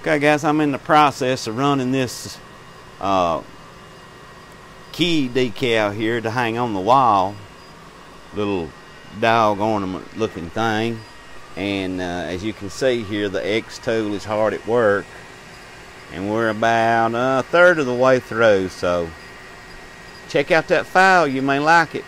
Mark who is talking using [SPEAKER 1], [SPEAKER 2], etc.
[SPEAKER 1] Okay guys, I'm in the process of running this uh, key decal here to hang on the wall. Little dog ornament looking thing. And uh, as you can see here, the xTool is hard at work. And we're about a third of the way through, so check out that file, you may like it.